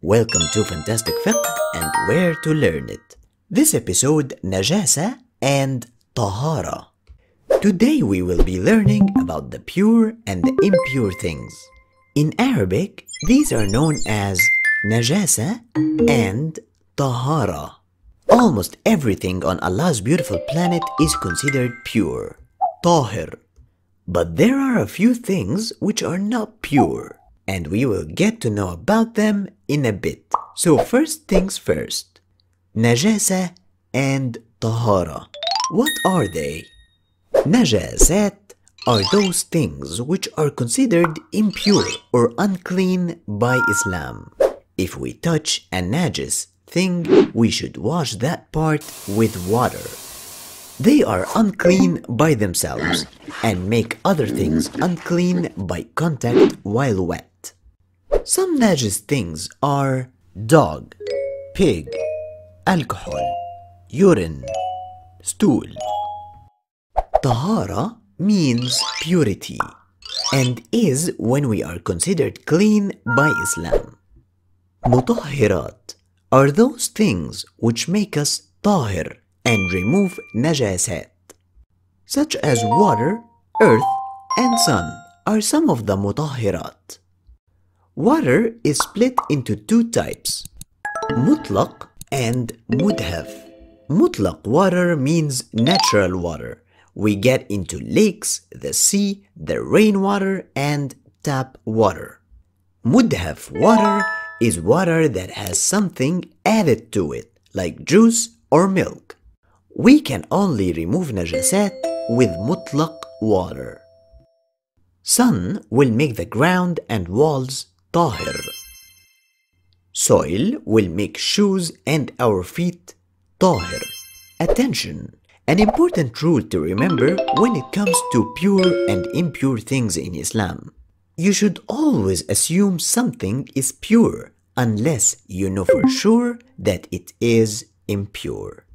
Welcome to Fantastic Fiqh and where to learn it. This episode Najasah and Taharah. Today we will be learning about the pure and the impure things. In Arabic, these are known as Najasah and Taharah. Almost everything on Allah's beautiful planet is considered pure, Tahir. But there are a few things which are not pure, and we will get to know about them in a bit. So first things first, Najasah and Taharah. What are they? Najasat are those things which are considered impure or unclean by Islam. If we touch a najis thing, we should wash that part with water. They are unclean by themselves and make other things unclean by contact while wet. Some najis things are dog, pig, alcohol, urine, stool. Tahara means purity and is when we are considered clean by Islam. Mutahhirat are those things which make us tahir and remove najasat, such as water, earth, and sun are some of the mutahhirat. Water is split into two types, mutlaq and mudhaf. Mutlaq water means natural water. We get into lakes, the sea, the rainwater, and tap water. Mudhaf water is water that has something added to it, like juice or milk. We can only remove najasat with mutlaq water. Sun will make the ground and walls tahir. Soil will make shoes and our feet tahir. Attention! An important rule to remember when it comes to pure and impure things in Islam. You should always assume something is pure unless you know for sure that it is impure.